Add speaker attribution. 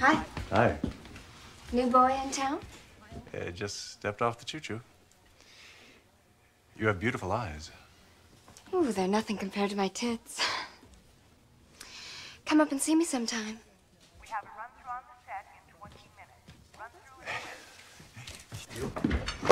Speaker 1: Hi.
Speaker 2: Hi.
Speaker 1: New boy in town?
Speaker 2: Yeah, just stepped off the choo-choo. You have beautiful eyes.
Speaker 1: Ooh, they're nothing compared to my tits. Come up and see me sometime.
Speaker 3: We have a run-through on the set in 20 minutes. Run-through